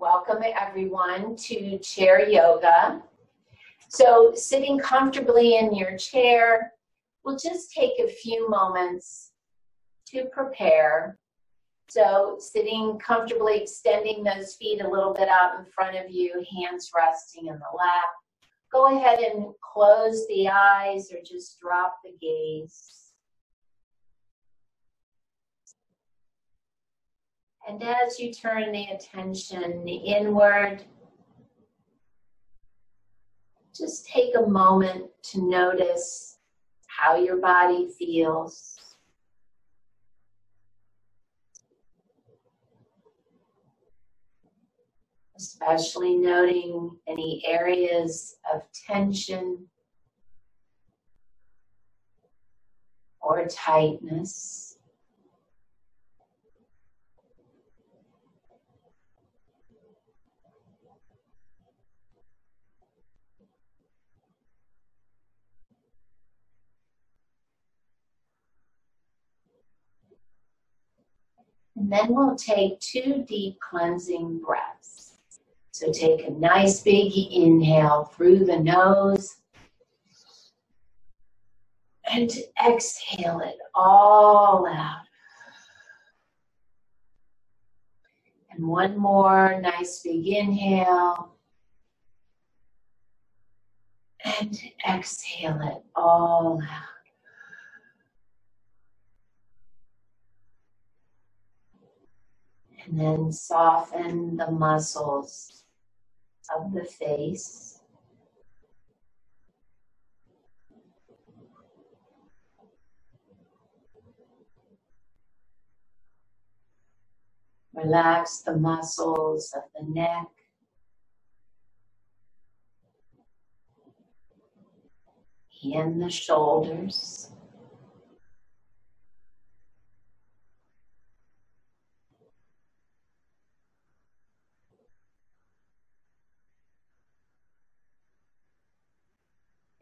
Welcome everyone to chair yoga. So sitting comfortably in your chair, we'll just take a few moments to prepare. So sitting comfortably, extending those feet a little bit out in front of you, hands resting in the lap. Go ahead and close the eyes or just drop the gaze. And as you turn the attention inward, just take a moment to notice how your body feels. Especially noting any areas of tension or tightness. And then we'll take two deep cleansing breaths. So take a nice big inhale through the nose and exhale it all out. And one more nice big inhale. And exhale it all out. And then soften the muscles of the face. Relax the muscles of the neck. And the shoulders.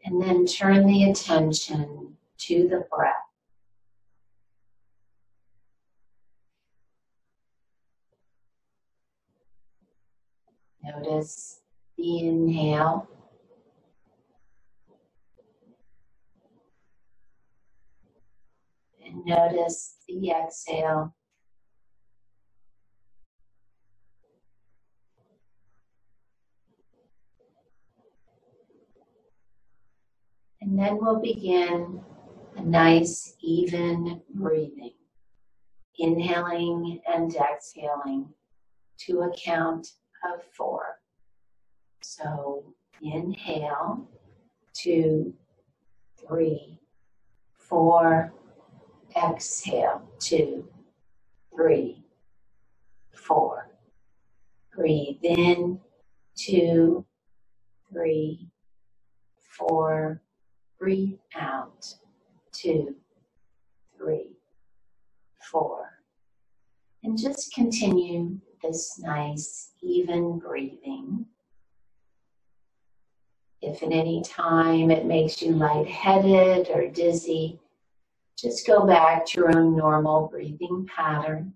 And then turn the attention to the breath. Notice the inhale. And notice the exhale. And then we'll begin a nice, even breathing. Inhaling and exhaling to a count of four. So inhale, two, three, four. Exhale, two, three, four. Breathe in, two, three, four Breathe out. Two, three, four. And just continue this nice, even breathing. If at any time it makes you lightheaded or dizzy, just go back to your own normal breathing pattern.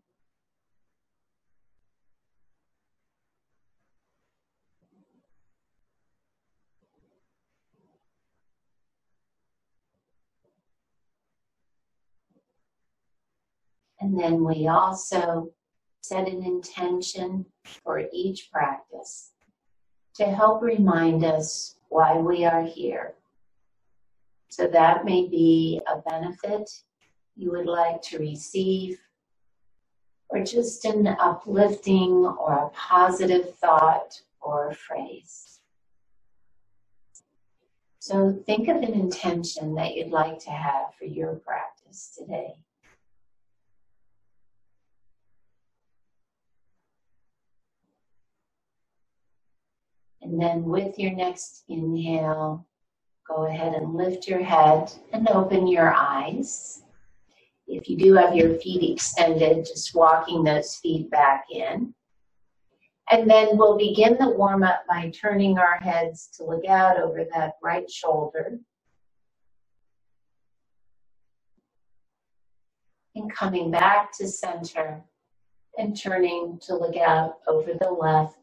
And then we also set an intention for each practice to help remind us why we are here. So that may be a benefit you would like to receive, or just an uplifting or a positive thought or phrase. So think of an intention that you'd like to have for your practice today. And then with your next inhale, go ahead and lift your head and open your eyes. If you do have your feet extended, just walking those feet back in. And then we'll begin the warm up by turning our heads to look out over that right shoulder. And coming back to center and turning to look out over the left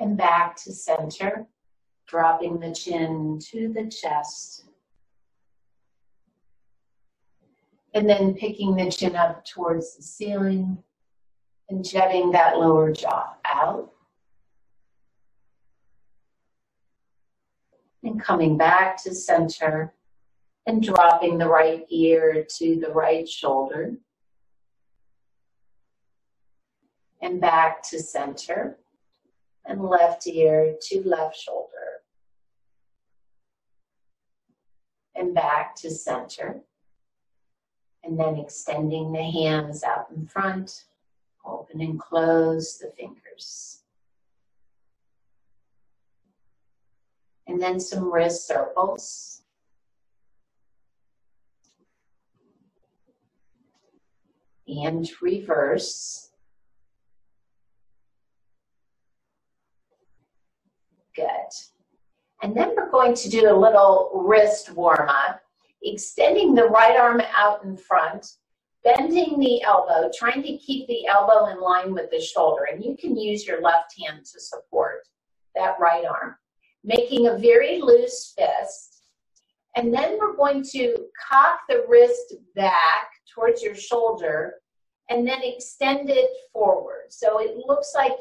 And back to center, dropping the chin to the chest. And then picking the chin up towards the ceiling and jetting that lower jaw out. And coming back to center and dropping the right ear to the right shoulder. And back to center and left ear to left shoulder. And back to center. And then extending the hands out in front, open and close the fingers. And then some wrist circles. And reverse. Good. And then we're going to do a little wrist warm up, extending the right arm out in front, bending the elbow, trying to keep the elbow in line with the shoulder. And you can use your left hand to support that right arm, making a very loose fist. And then we're going to cock the wrist back towards your shoulder and then extend it forward. So it looks like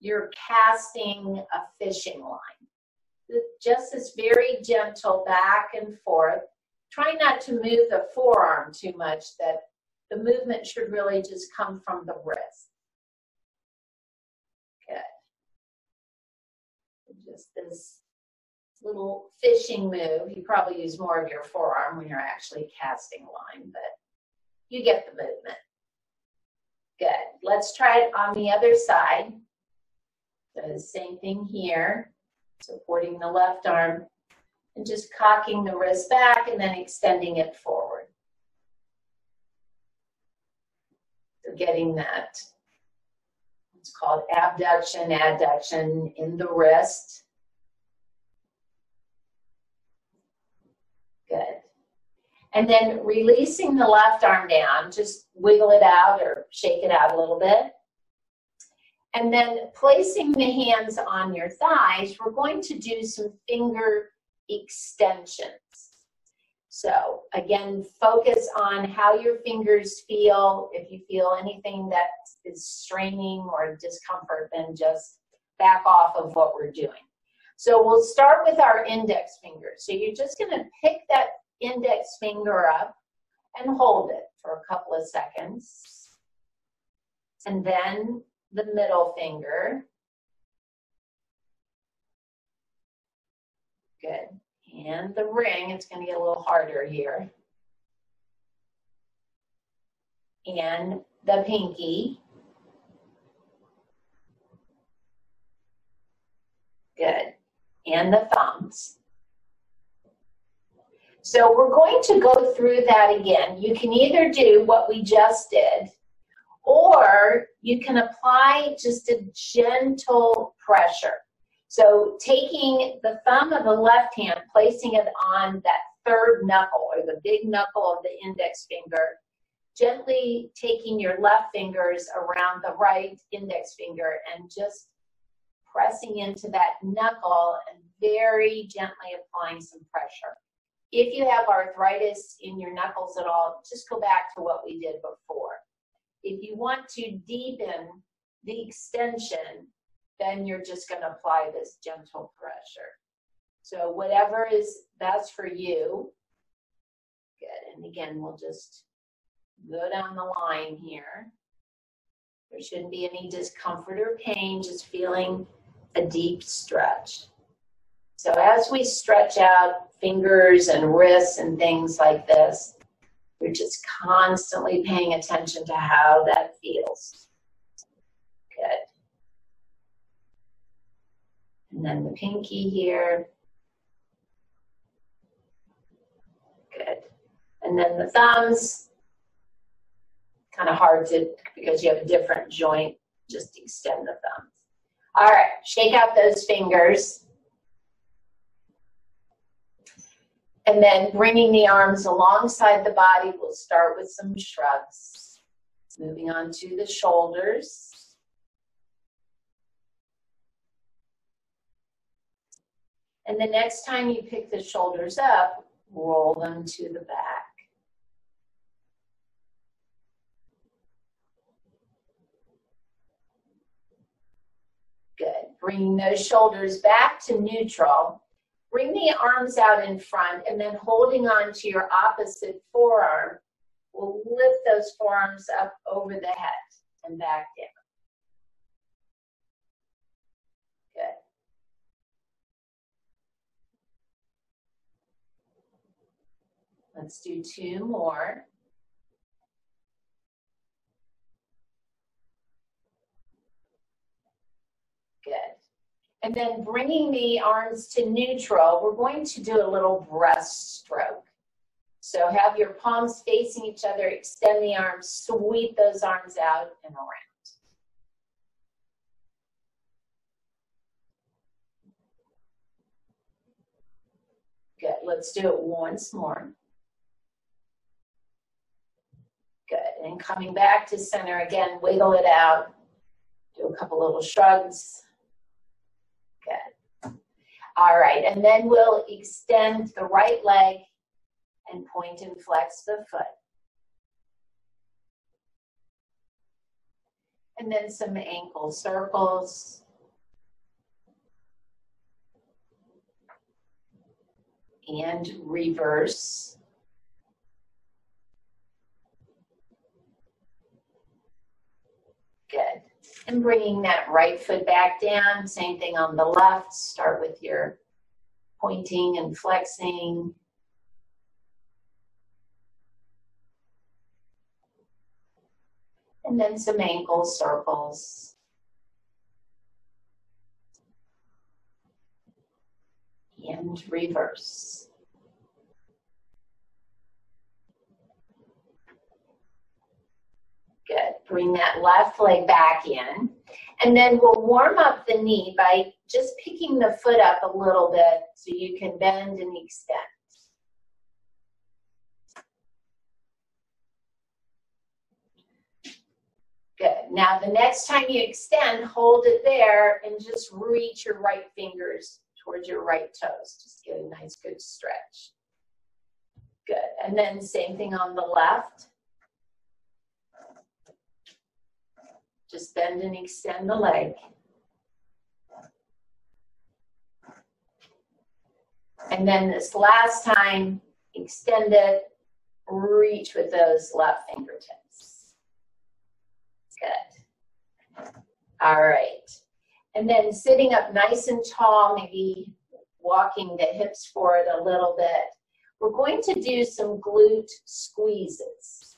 you're casting a fishing line. Just this very gentle back and forth. Try not to move the forearm too much, that the movement should really just come from the wrist. Good. Just this little fishing move. You probably use more of your forearm when you're actually casting a line, but you get the movement. Good. Let's try it on the other side. The same thing here, supporting the left arm and just cocking the wrist back and then extending it forward. So getting that, it's called abduction, adduction in the wrist. Good. And then releasing the left arm down, just wiggle it out or shake it out a little bit. And then placing the hands on your thighs, we're going to do some finger extensions. So again, focus on how your fingers feel. If you feel anything that is straining or discomfort, then just back off of what we're doing. So we'll start with our index finger. So you're just going to pick that index finger up and hold it for a couple of seconds. And then the middle finger. Good. And the ring, it's going to get a little harder here. And the pinky. Good. And the thumbs. So we're going to go through that again. You can either do what we just did, or you can apply just a gentle pressure. So taking the thumb of the left hand, placing it on that third knuckle or the big knuckle of the index finger, gently taking your left fingers around the right index finger and just pressing into that knuckle and very gently applying some pressure. If you have arthritis in your knuckles at all, just go back to what we did before. If you want to deepen the extension, then you're just going to apply this gentle pressure. So whatever is best for you. Good. And again, we'll just go down the line here. There shouldn't be any discomfort or pain, just feeling a deep stretch. So as we stretch out fingers and wrists and things like this, we're just constantly paying attention to how that feels. Good. And then the pinky here. Good. And then the thumbs. Kind of hard to, because you have a different joint, just extend the thumbs. All right, shake out those fingers. And then bringing the arms alongside the body, we'll start with some shrugs. Moving on to the shoulders. And the next time you pick the shoulders up, roll them to the back. Good. Bringing those shoulders back to neutral. Bring the arms out in front and then holding on to your opposite forearm, we'll lift those forearms up over the head and back down. Good. Let's do two more. Good. And then bringing the arms to neutral, we're going to do a little breaststroke. So have your palms facing each other, extend the arms, sweep those arms out and around. Good, let's do it once more. Good, and coming back to center again, wiggle it out. Do a couple little shrugs. All right, and then we'll extend the right leg and point and flex the foot. And then some ankle circles. And reverse. Good. And bringing that right foot back down, same thing on the left. Start with your pointing and flexing. and then some ankle circles. And reverse. Good. Bring that left leg back in. And then we'll warm up the knee by just picking the foot up a little bit so you can bend and extend. Good. Now the next time you extend, hold it there and just reach your right fingers towards your right toes. Just get a nice good stretch. Good. And then same thing on the left. Just bend and extend the leg. And then this last time, extend it, reach with those left fingertips. Good. All right. And then sitting up nice and tall, maybe walking the hips forward a little bit. We're going to do some glute squeezes.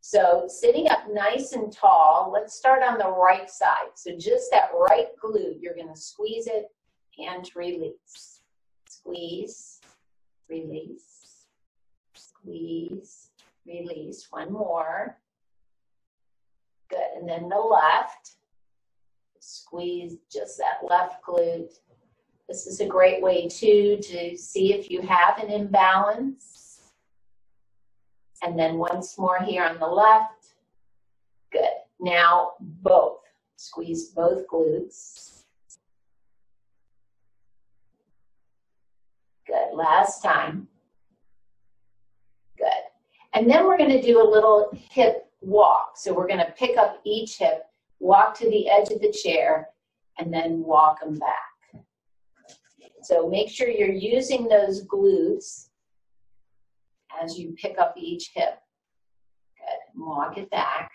So sitting up nice and tall, let's start on the right side. So just that right glute, you're gonna squeeze it and release. Squeeze, release, squeeze, release. One more. Good. And then the left. Squeeze just that left glute. This is a great way too to see if you have an imbalance. And then once more here on the left. Good. Now both. Squeeze both glutes. Good. Last time. Good. And then we're going to do a little hip walk. So we're going to pick up each hip, walk to the edge of the chair, and then walk them back. So make sure you're using those glutes as you pick up each hip. Good. Walk it back.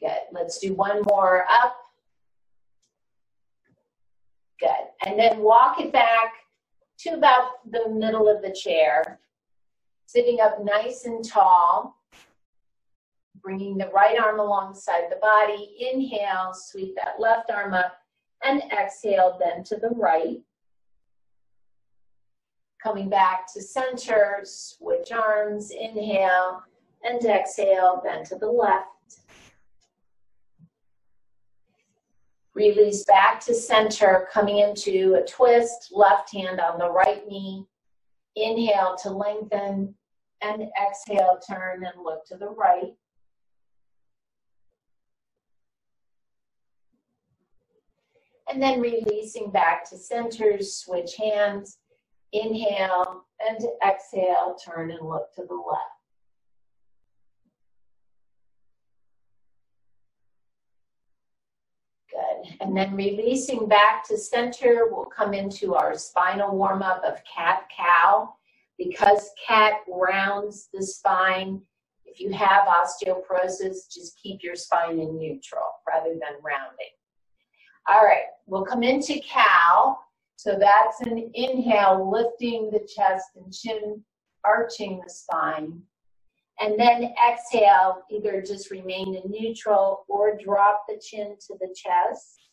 Good. Let's do one more up. Good. And then walk it back to about the middle of the chair Sitting up nice and tall, bringing the right arm alongside the body. Inhale, sweep that left arm up, and exhale, bend to the right. Coming back to center, switch arms, inhale, and exhale, bend to the left. Release back to center, coming into a twist, left hand on the right knee, Inhale to lengthen and exhale, turn and look to the right. And then releasing back to center, switch hands. Inhale and exhale, turn and look to the left. Good. And then releasing back to center, we'll come into our spinal warm up of cat cow. Because cat rounds the spine, if you have osteoporosis, just keep your spine in neutral rather than rounding. All right, we'll come into cow. So that's an inhale, lifting the chest and chin, arching the spine. And then exhale, either just remain in neutral or drop the chin to the chest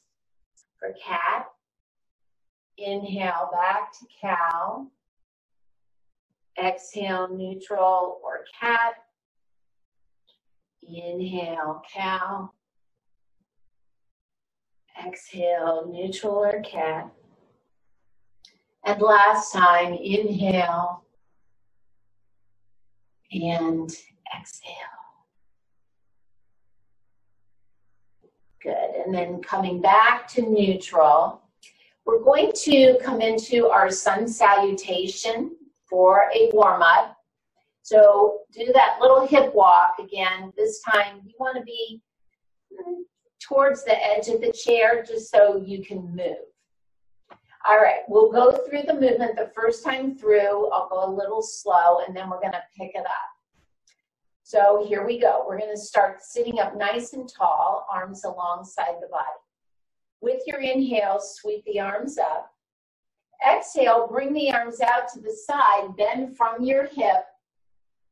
for cat. Inhale back to cow. Exhale, neutral or cat. Inhale, cow. Exhale, neutral or cat. And last time, inhale and exhale. Good. And then coming back to neutral, we're going to come into our sun salutation for a warm up. So do that little hip walk again. This time you want to be hmm, towards the edge of the chair just so you can move. All right, we'll go through the movement the first time through. I'll go a little slow and then we're going to pick it up. So here we go. We're going to start sitting up nice and tall, arms alongside the body. With your inhale, sweep the arms up. Exhale, bring the arms out to the side, bend from your hip,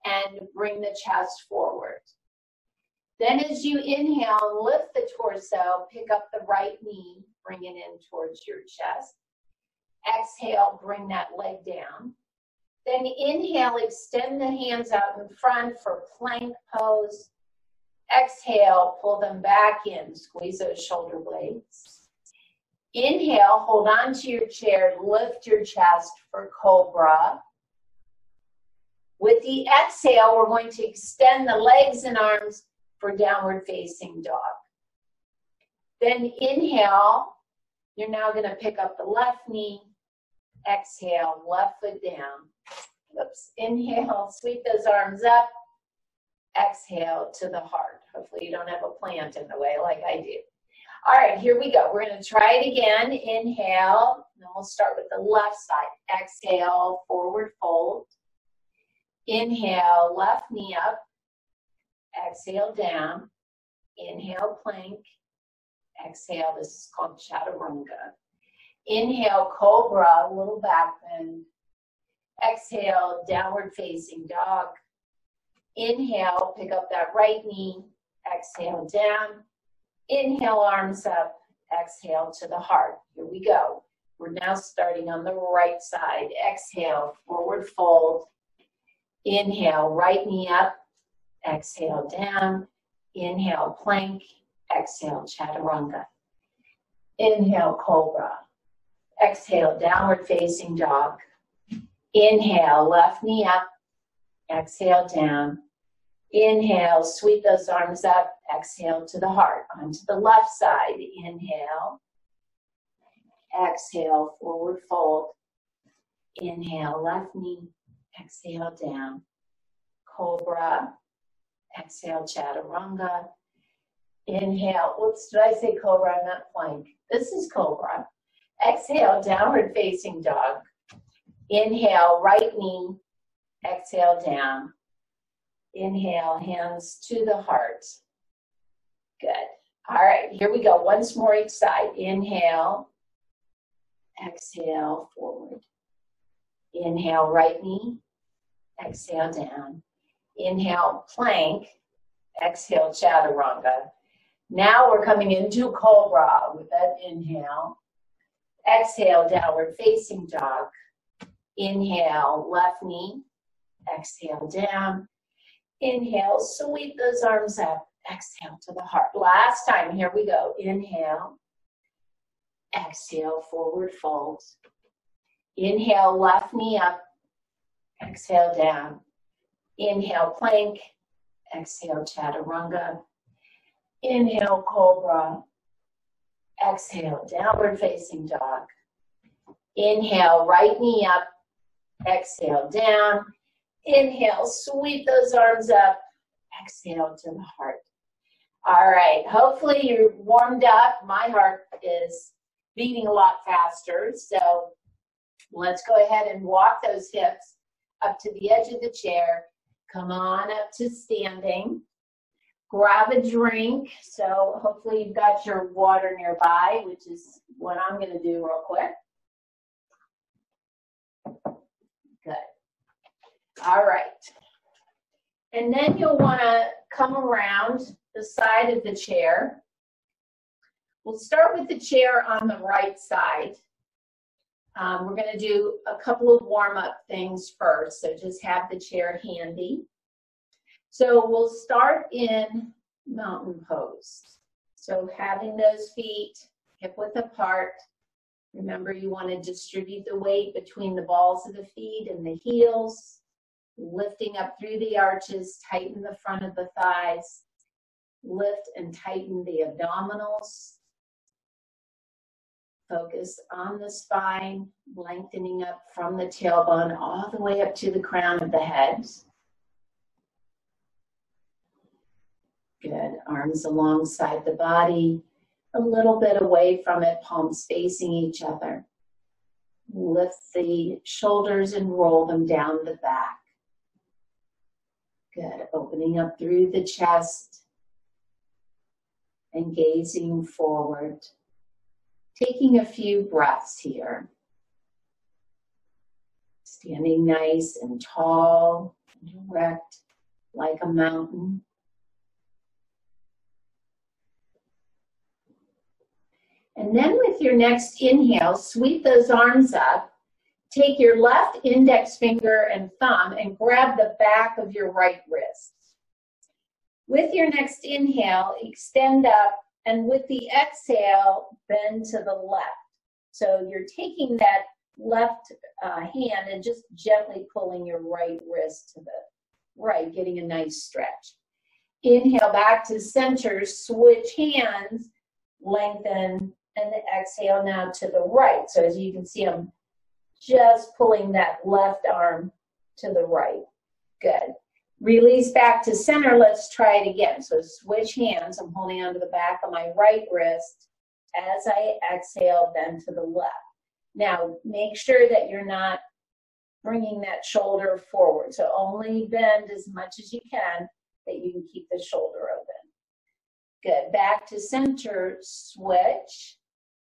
and bring the chest forward. Then as you inhale, lift the torso, pick up the right knee, bring it in towards your chest. Exhale, bring that leg down. Then inhale, extend the hands out in front for plank pose. Exhale, pull them back in, squeeze those shoulder blades. Inhale, hold on to your chair, lift your chest for cobra. With the exhale, we're going to extend the legs and arms for downward facing dog. Then inhale, you're now going to pick up the left knee, Exhale, left foot down. Oops. Inhale, sweep those arms up. Exhale to the heart. Hopefully you don't have a plant in the way like I do. All right, here we go. We're going to try it again. Inhale. Then we'll start with the left side. Exhale, forward fold. Inhale, left knee up. Exhale down. Inhale, plank. Exhale, this is called chaturanga. Inhale, cobra, little back bend. Exhale, downward facing dog. Inhale, pick up that right knee. Exhale, down. Inhale, arms up. Exhale to the heart. Here we go. We're now starting on the right side. Exhale, forward fold. Inhale, right knee up. Exhale, down. Inhale, plank. Exhale, chaturanga. Inhale, cobra. Exhale, downward facing dog. Inhale, left knee up. Exhale, down. Inhale, sweep those arms up. Exhale to the heart. Onto the left side. Inhale. Exhale, forward fold. Inhale, left knee. Exhale, down. Cobra. Exhale, chaturanga. Inhale. Oops, did I say cobra? I'm not plank. This is cobra. Exhale, downward facing dog. Inhale, right knee. Exhale, down. Inhale, hands to the heart. Good. All right, here we go. Once more each side. Inhale. Exhale, forward. Inhale, right knee. Exhale, down. Inhale, plank. Exhale, chaturanga. Now we're coming into cobra with that inhale. Exhale, downward facing dog. Inhale, left knee. Exhale, down. Inhale, sweep those arms up. Exhale to the heart. Last time, here we go. Inhale. Exhale, forward fold. Inhale, left knee up. Exhale, down. Inhale, plank. Exhale, chaturanga. Inhale, cobra. Exhale, downward facing dog. Inhale, right knee up. Exhale, down. Inhale, sweep those arms up. Exhale to the heart. All right, hopefully you're warmed up. My heart is beating a lot faster, so let's go ahead and walk those hips up to the edge of the chair. Come on up to standing. Grab a drink. So hopefully you've got your water nearby, which is what I'm going to do real quick. Good. All right. And then you'll want to come around the side of the chair. We'll start with the chair on the right side. Um, we're going to do a couple of warm-up things first, so just have the chair handy. So we'll start in mountain pose. So having those feet hip width apart. Remember you want to distribute the weight between the balls of the feet and the heels. Lifting up through the arches, tighten the front of the thighs. Lift and tighten the abdominals. Focus on the spine, lengthening up from the tailbone all the way up to the crown of the head. Good. Arms alongside the body, a little bit away from it, palms facing each other. Lift the shoulders and roll them down the back. Good. Opening up through the chest and gazing forward. Taking a few breaths here. Standing nice and tall, and erect, like a mountain. And then with your next inhale, sweep those arms up. Take your left index finger and thumb and grab the back of your right wrist. With your next inhale, extend up and with the exhale, bend to the left. So you're taking that left uh, hand and just gently pulling your right wrist to the right, getting a nice stretch. Inhale back to center, switch hands, lengthen, and exhale now to the right. So as you can see, I'm just pulling that left arm to the right. Good. Release back to center. Let's try it again. So switch hands. I'm holding onto the back of my right wrist. As I exhale, bend to the left. Now, make sure that you're not bringing that shoulder forward. So only bend as much as you can that you can keep the shoulder open. Good. Back to center, switch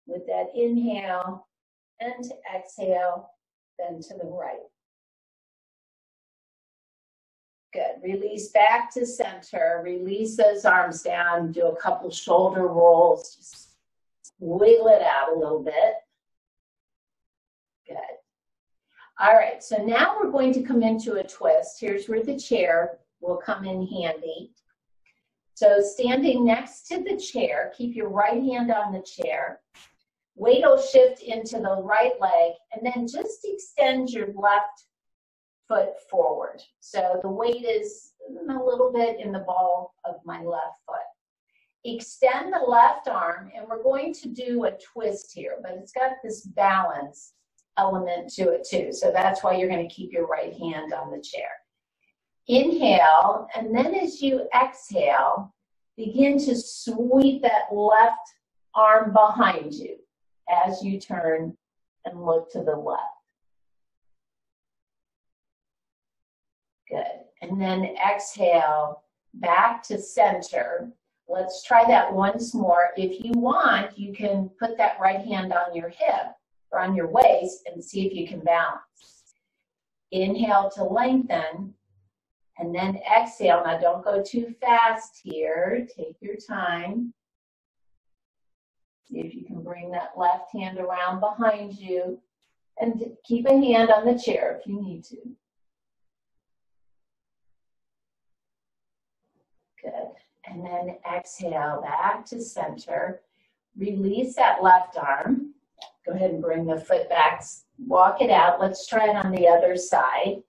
with that inhale and to exhale, then to the right. Good. Release back to center. Release those arms down. Do a couple shoulder rolls. Just wiggle it out a little bit. Good. All right. So now we're going to come into a twist. Here's where the chair will come in handy. So standing next to the chair, keep your right hand on the chair. Weight will shift into the right leg and then just extend your left foot forward. So the weight is a little bit in the ball of my left foot. Extend the left arm and we're going to do a twist here, but it's got this balance element to it too. So that's why you're going to keep your right hand on the chair. Inhale, and then as you exhale, begin to sweep that left arm behind you as you turn and look to the left. Good. And then exhale back to center. Let's try that once more. If you want, you can put that right hand on your hip or on your waist and see if you can balance. Inhale to lengthen and then exhale. Now don't go too fast here. Take your time. See if you can bring that left hand around behind you and keep a hand on the chair if you need to. Good. And then exhale back to center. Release that left arm. Go ahead and bring the foot back. Walk it out. Let's try it on the other side.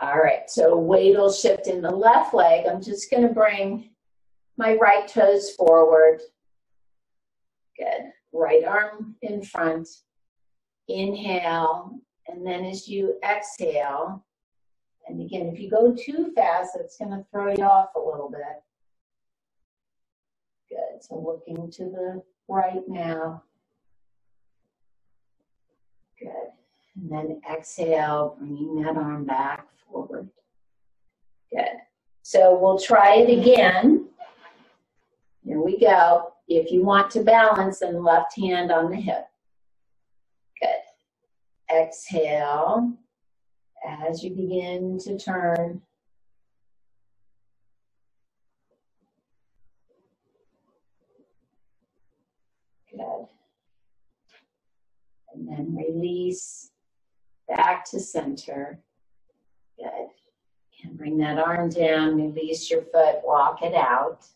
All right, so weight will shift in the left leg. I'm just going to bring my right toes forward. Good. Right arm in front. Inhale. And then as you exhale, and again, if you go too fast, it's going to throw you off a little bit. Good. So looking to the right now. Good. And then exhale, bringing that arm back forward. Good. So we'll try it again. Here we go. If you want to balance, then left hand on the hip. Good. Exhale as you begin to turn. Good. And then release back to center. Good. And bring that arm down, release your foot, walk it out.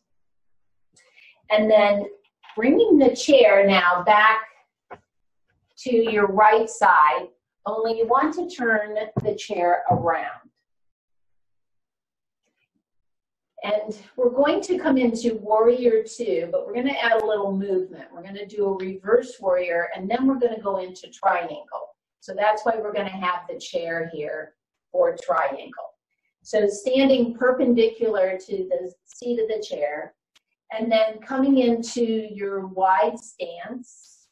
And then bringing the chair now back to your right side, only you want to turn the chair around. And we're going to come into warrior two, but we're going to add a little movement. We're going to do a reverse warrior, and then we're going to go into triangle. So that's why we're going to have the chair here for triangle. So standing perpendicular to the seat of the chair, and then coming into your wide stance.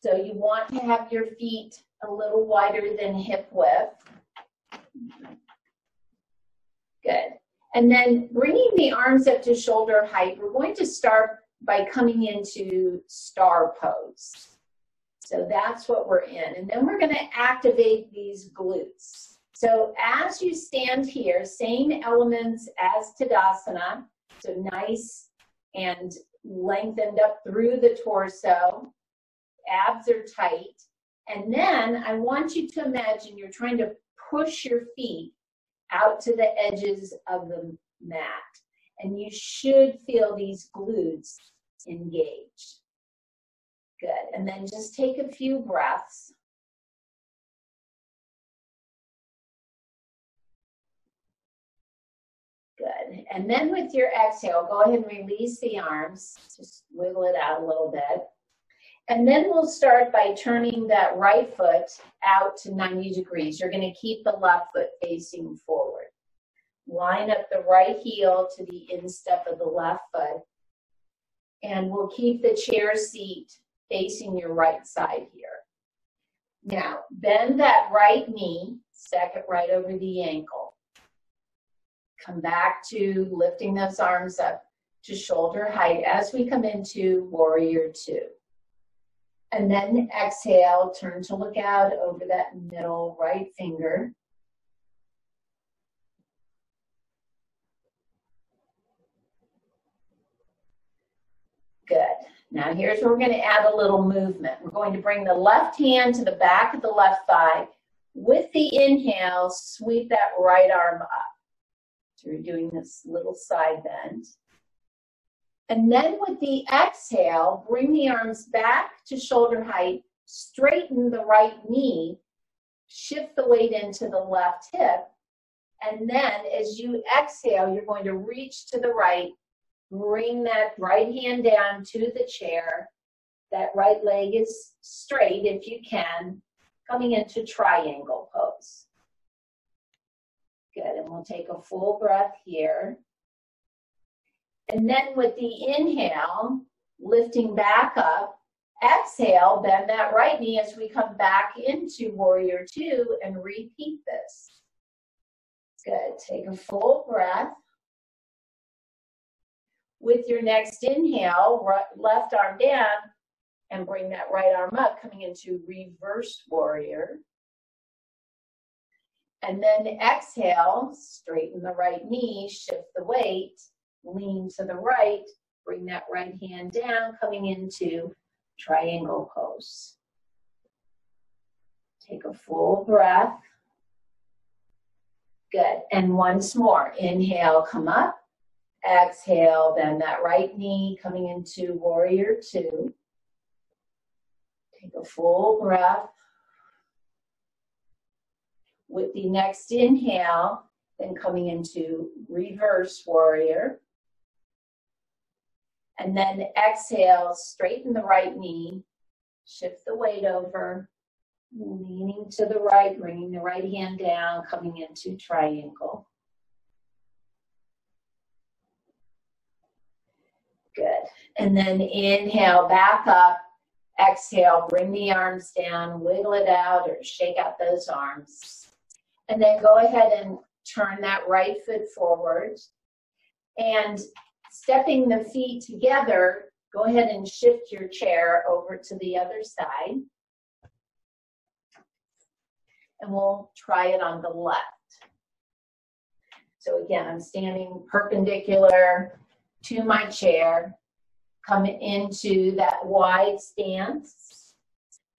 So you want to have your feet a little wider than hip width. Good. And then bringing the arms up to shoulder height, we're going to start by coming into star pose. So that's what we're in. And then we're going to activate these glutes. So as you stand here, same elements as Tadasana, so nice and lengthened up through the torso. Abs are tight. And then I want you to imagine you're trying to push your feet out to the edges of the mat. And you should feel these glutes engaged. Good. And then just take a few breaths. Good. And then with your exhale, go ahead and release the arms. Just wiggle it out a little bit. And then we'll start by turning that right foot out to 90 degrees. You're going to keep the left foot facing forward. Line up the right heel to the instep of the left foot. And we'll keep the chair seat facing your right side here. Now, bend that right knee, it right over the ankle. Come back to lifting those arms up to shoulder height as we come into warrior two. And then exhale, turn to look out over that middle right finger. Good. Now here's where we're going to add a little movement. We're going to bring the left hand to the back of the left thigh. With the inhale, sweep that right arm up. So we're doing this little side bend. And then with the exhale, bring the arms back to shoulder height, straighten the right knee, shift the weight into the left hip. And then as you exhale, you're going to reach to the right, bring that right hand down to the chair. That right leg is straight if you can, coming into triangle pose. Good, and we'll take a full breath here. And then with the inhale, lifting back up, exhale, bend that right knee as we come back into warrior two and repeat this. Good, take a full breath. With your next inhale, right, left arm down and bring that right arm up, coming into reverse warrior. And then exhale, straighten the right knee, shift the weight, lean to the right, bring that right hand down, coming into triangle pose. Take a full breath. Good. And once more, inhale, come up. Exhale, bend that right knee, coming into warrior two. Take a full breath. With the next inhale, then coming into reverse warrior. And then exhale, straighten the right knee, shift the weight over, leaning to the right, bringing the right hand down, coming into triangle. Good. And then inhale, back up. Exhale, bring the arms down, wiggle it out or shake out those arms. And then go ahead and turn that right foot forward. And stepping the feet together, go ahead and shift your chair over to the other side. And we'll try it on the left. So again, I'm standing perpendicular to my chair, come into that wide stance.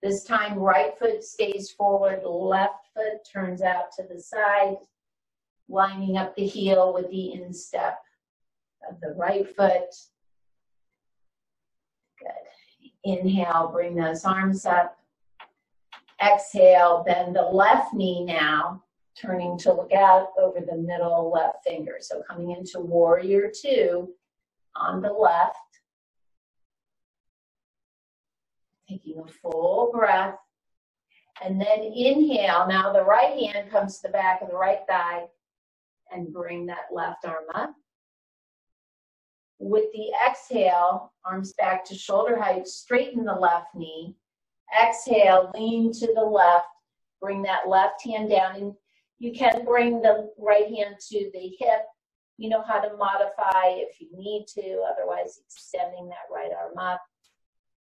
This time, right foot stays forward, left foot turns out to the side, lining up the heel with the instep of the right foot. Good. Inhale, bring those arms up. Exhale, bend the left knee now, turning to look out over the middle left finger. So coming into warrior two, on the left. Taking a full breath. And then inhale. Now the right hand comes to the back of the right thigh and bring that left arm up. With the exhale, arms back to shoulder height, straighten the left knee. Exhale, lean to the left, bring that left hand down. And you can bring the right hand to the hip you know how to modify if you need to, otherwise extending that right arm up.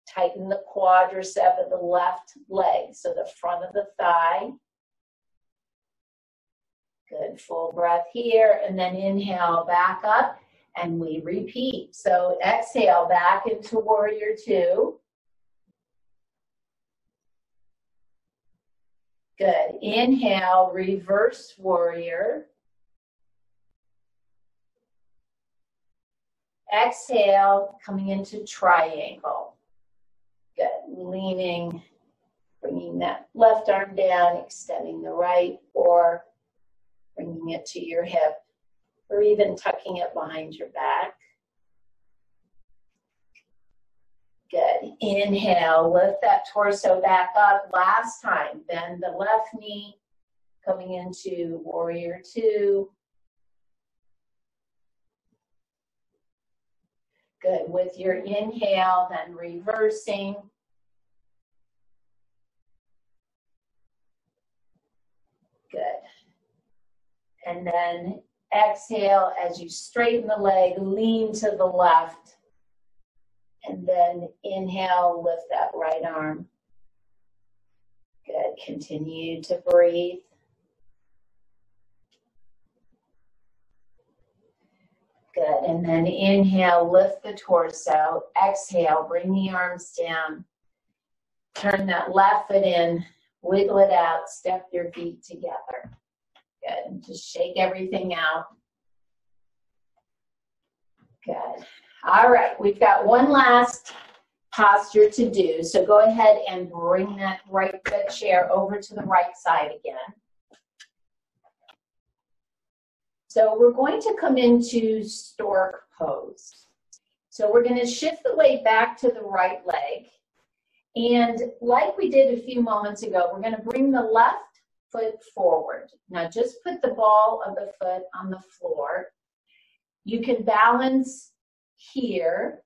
Tighten the quadricep of the left leg, so the front of the thigh. Good, full breath here, and then inhale back up, and we repeat. So exhale back into warrior two. Good, inhale, reverse warrior. Exhale, coming into triangle. Leaning, bringing that left arm down, extending the right, or bringing it to your hip, or even tucking it behind your back. Good. Inhale, lift that torso back up. Last time, bend the left knee, coming into warrior two. Good. With your inhale, then reversing. Good. And then exhale as you straighten the leg, lean to the left. And then inhale, lift that right arm. Good. Continue to breathe. Good. And then inhale, lift the torso. Exhale, bring the arms down. Turn that left foot in, wiggle it out, step your feet together. Good. Just shake everything out. Good. All right, we've got one last posture to do. So go ahead and bring that right foot chair over to the right side again. So we're going to come into stork pose. So we're going to shift the weight back to the right leg. And like we did a few moments ago, we're going to bring the left foot forward. Now just put the ball of the foot on the floor. You can balance here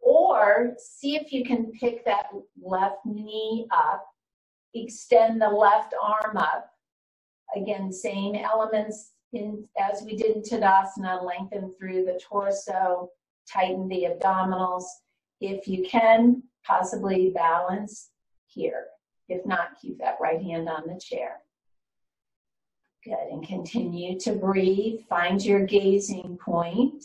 or see if you can pick that left knee up, extend the left arm up. Again, same elements in, as we did in Tadasana, lengthen through the torso, tighten the abdominals. If you can, possibly balance here. If not, keep that right hand on the chair. Good, and continue to breathe. Find your gazing point.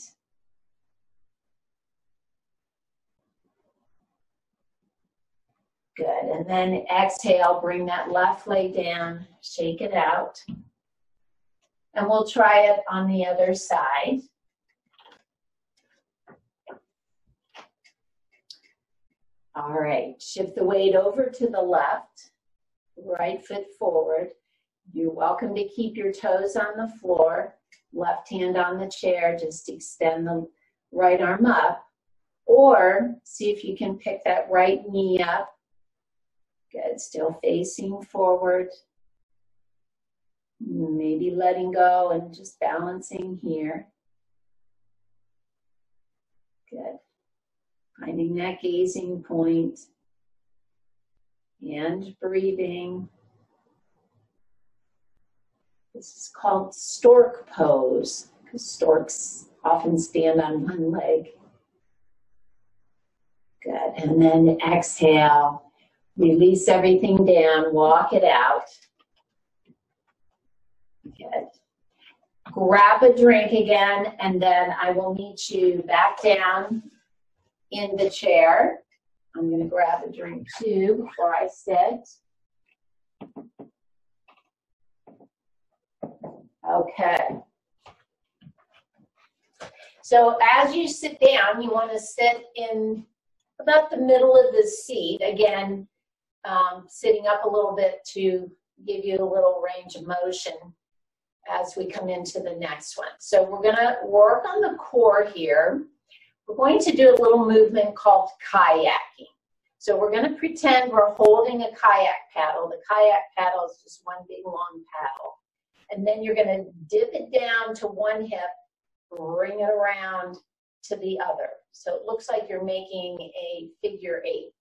Good, and then exhale, bring that left leg down, shake it out. And we'll try it on the other side. All right, shift the weight over to the left, right foot forward. You're welcome to keep your toes on the floor, left hand on the chair, just extend the right arm up. Or see if you can pick that right knee up. Good, still facing forward. Maybe letting go and just balancing here. Good. Finding that gazing point and breathing. This is called stork pose because storks often stand on one leg. Good. And then exhale. Release everything down. Walk it out. Good. Grab a drink again, and then I will meet you back down in the chair. I'm going to grab a drink too before I sit. Okay. So as you sit down, you want to sit in about the middle of the seat. Again, um, sitting up a little bit to give you a little range of motion as we come into the next one. So we're going to work on the core here. We're going to do a little movement called kayaking. So we're going to pretend we're holding a kayak paddle. The kayak paddle is just one big long paddle. And then you're going to dip it down to one hip, bring it around to the other. So it looks like you're making a figure eight.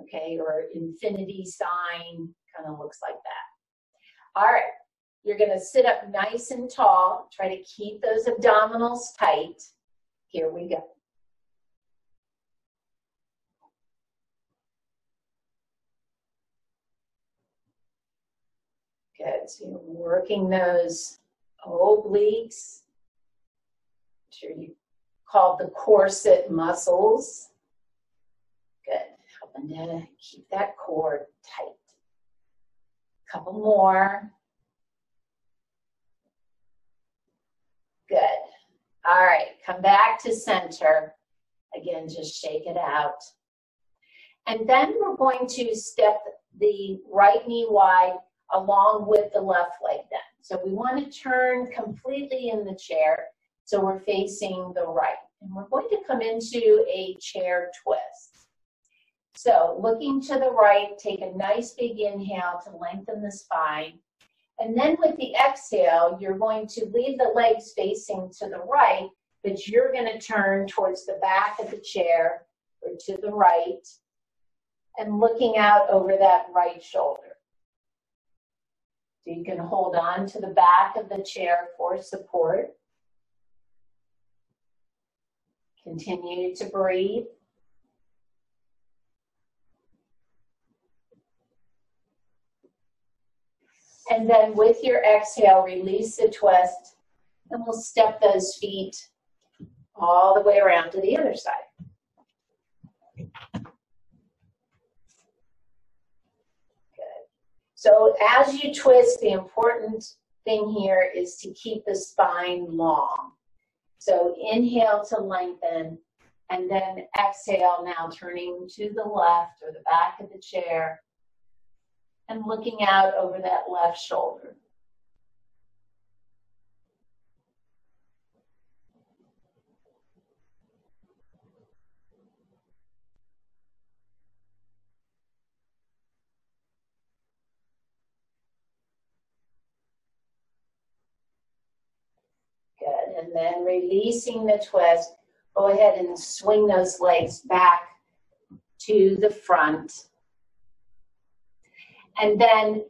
Okay, or infinity sign, kind of looks like that. All right, you're going to sit up nice and tall. Try to keep those abdominals tight. Here we go. Good. So you're working those obliques, are you called the corset muscles. Good. Helping to keep that core tight. A Couple more. Good. All right, come back to center. Again, just shake it out. And then we're going to step the right knee wide along with the left leg then. So we want to turn completely in the chair so we're facing the right. And we're going to come into a chair twist. So looking to the right, take a nice big inhale to lengthen the spine. And then with the exhale, you're going to leave the legs facing to the right, but you're going to turn towards the back of the chair or to the right and looking out over that right shoulder. So you can hold on to the back of the chair for support. Continue to breathe. And then with your exhale, release the twist, and we'll step those feet all the way around to the other side. Good. So as you twist, the important thing here is to keep the spine long. So inhale to lengthen, and then exhale now turning to the left or the back of the chair and looking out over that left shoulder. Good. And then releasing the twist, go ahead and swing those legs back to the front and then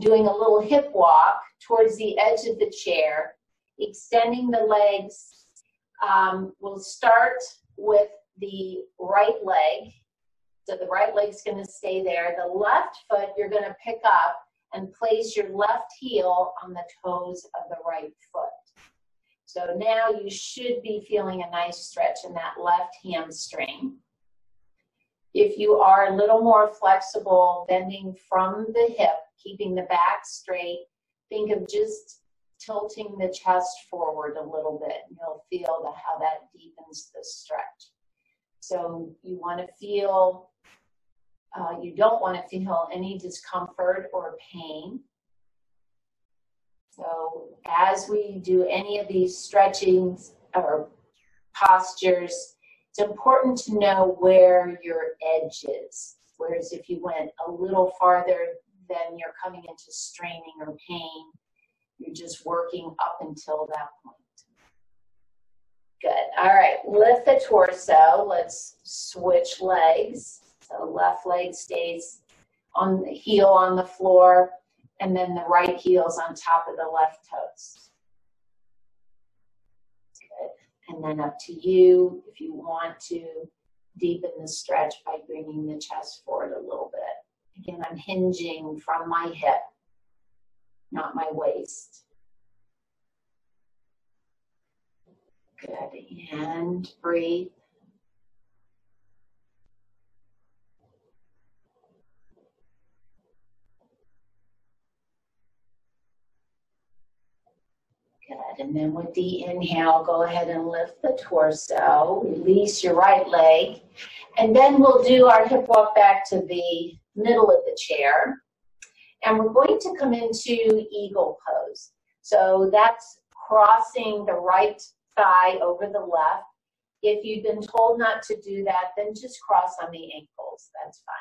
doing a little hip walk towards the edge of the chair, extending the legs. Um, we'll start with the right leg. So the right leg's going to stay there. The left foot you're going to pick up and place your left heel on the toes of the right foot. So now you should be feeling a nice stretch in that left hamstring. If you are a little more flexible, bending from the hip, keeping the back straight, think of just tilting the chest forward a little bit. You'll feel the, how that deepens the stretch. So you want to feel, uh, you don't want to feel any discomfort or pain. So as we do any of these stretchings or postures, it's important to know where your edge is. Whereas if you went a little farther, then you're coming into straining or pain. You're just working up until that point. Good. All right, lift the torso. Let's switch legs. So left leg stays on the heel on the floor, and then the right heel's on top of the left toes. Good. And then up to you if you want to deepen the stretch by bringing the chest forward a little bit. Again, I'm hinging from my hip, not my waist. Good. And breathe. Good. And then with the inhale, go ahead and lift the torso. Release your right leg. And then we'll do our hip walk back to the middle of the chair. And we're going to come into eagle pose. So that's crossing the right thigh over the left. If you've been told not to do that, then just cross on the ankles. That's fine.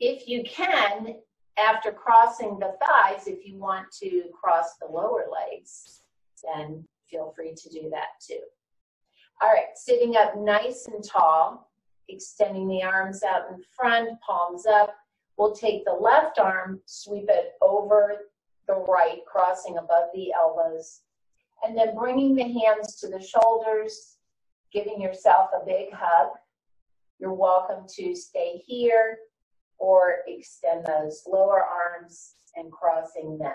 If you can, after crossing the thighs, if you want to cross the lower legs, then feel free to do that too. All right, sitting up nice and tall, extending the arms out in front, palms up. We'll take the left arm, sweep it over the right, crossing above the elbows, and then bringing the hands to the shoulders, giving yourself a big hug. You're welcome to stay here or extend those lower arms and crossing them.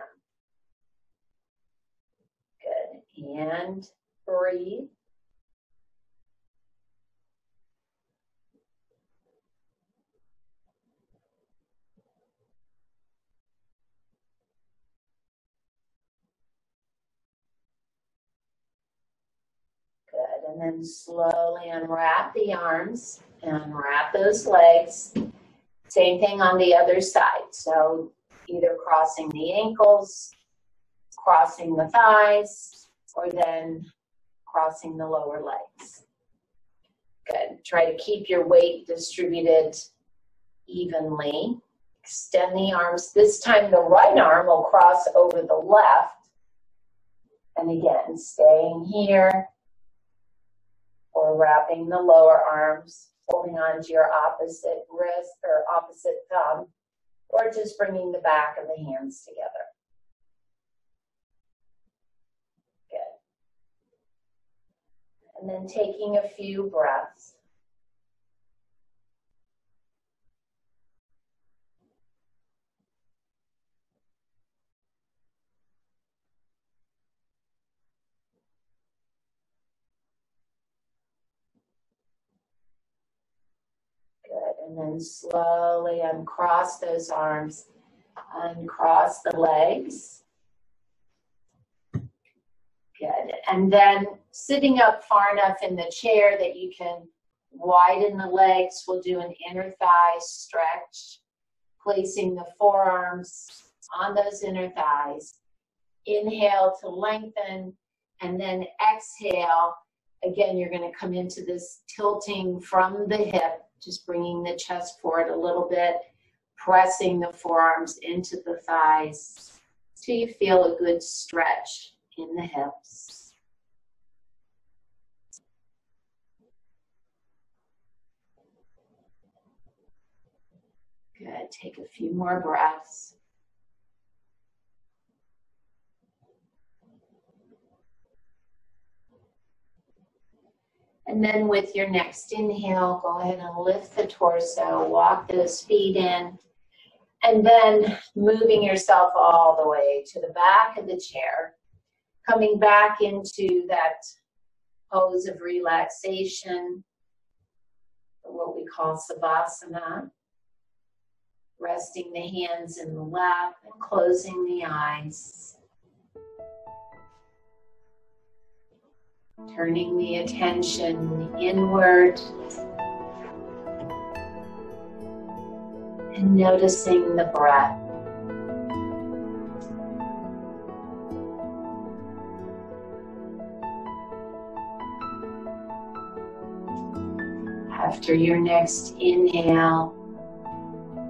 Good. And breathe. Good. And then slowly unwrap the arms and unwrap those legs. Same thing on the other side. So either crossing the ankles, crossing the thighs, or then crossing the lower legs. Good. Try to keep your weight distributed evenly. Extend the arms. This time the right arm will cross over the left. And again, staying here or wrapping the lower arms holding on to your opposite wrist or opposite thumb, or just bringing the back of the hands together. Good. And then taking a few breaths. And then slowly uncross those arms, uncross the legs. Good. And then sitting up far enough in the chair that you can widen the legs, we'll do an inner thigh stretch, placing the forearms on those inner thighs. Inhale to lengthen, and then exhale. Again, you're going to come into this tilting from the hip just bringing the chest forward a little bit, pressing the forearms into the thighs till you feel a good stretch in the hips. Good. Take a few more breaths. And then with your next inhale, go ahead and lift the torso, walk those feet in, and then moving yourself all the way to the back of the chair, coming back into that pose of relaxation, what we call Savasana. Resting the hands in the lap and closing the eyes. turning the attention inward and noticing the breath. After your next inhale,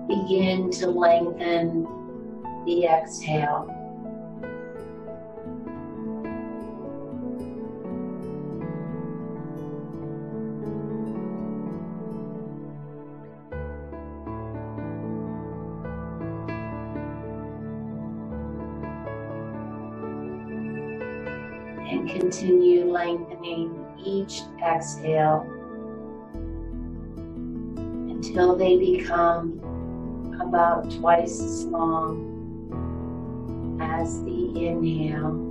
begin to lengthen the exhale. Lengthening each exhale until they become about twice as long as the inhale.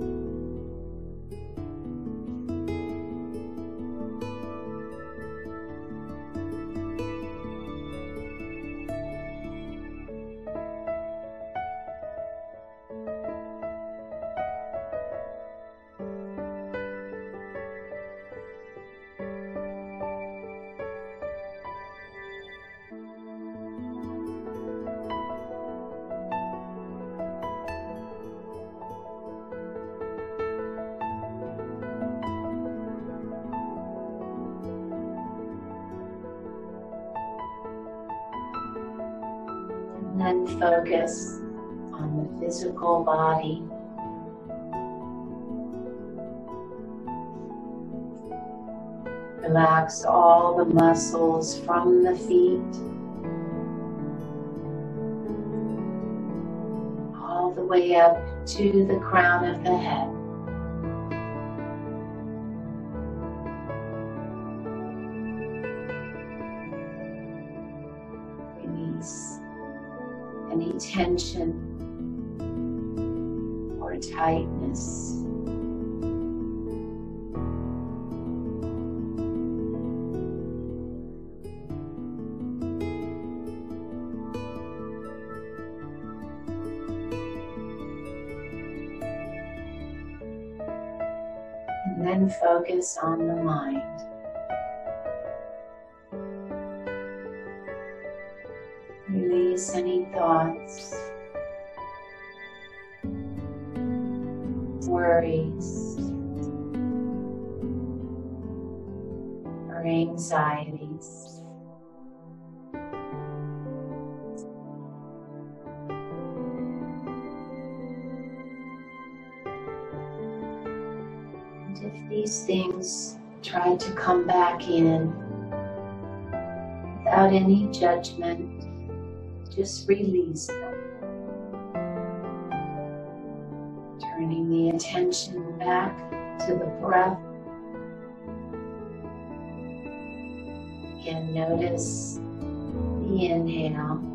Focus on the physical body. Relax all the muscles from the feet all the way up to the crown of the head. Focus on the mind. Release any thoughts, worries, or anxieties. These things try to come back in without any judgment, just release them. Turning the attention back to the breath. Again, notice the inhale.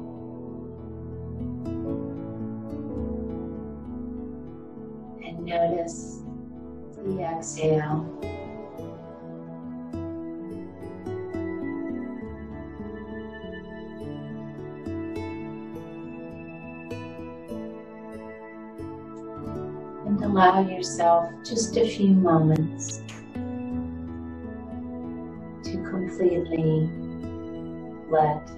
Exhale. and allow yourself just a few moments to completely let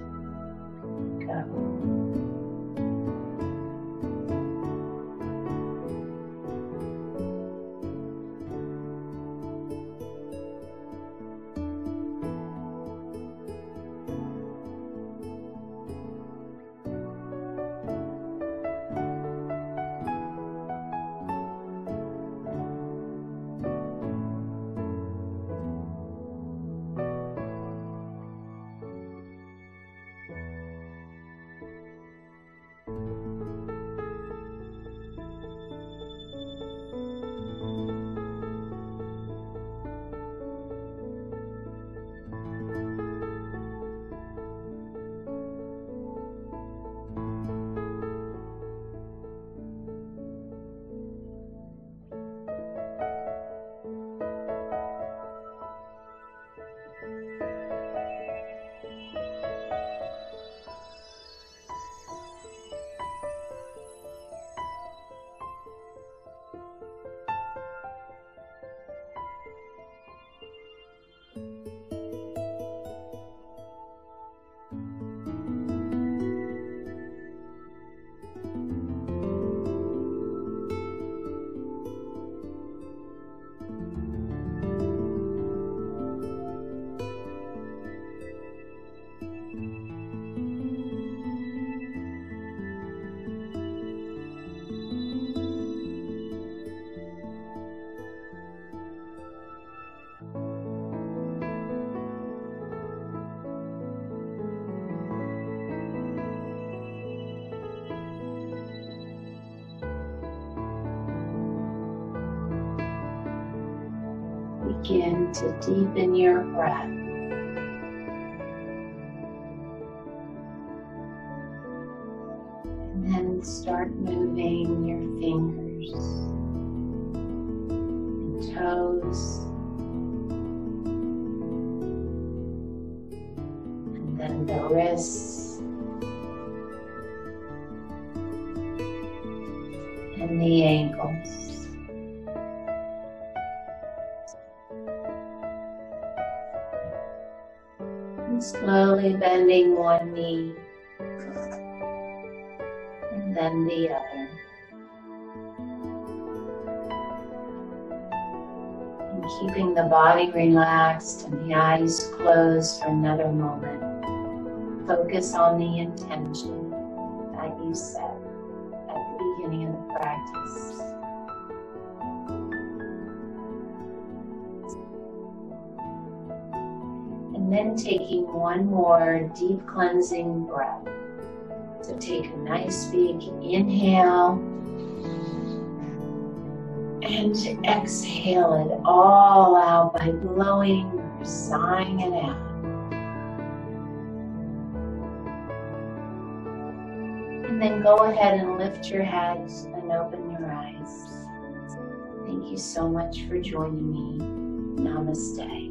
to deepen your breath. And then start moving your fingers and toes. And then the wrists. And the ankles. Bending one knee and then the other. And keeping the body relaxed and the eyes closed for another moment. Focus on the intention that you set at the beginning of the practice. Then taking one more deep cleansing breath. So take a nice big inhale and exhale it all out by blowing or sighing it out. And then go ahead and lift your head and open your eyes. Thank you so much for joining me. Namaste.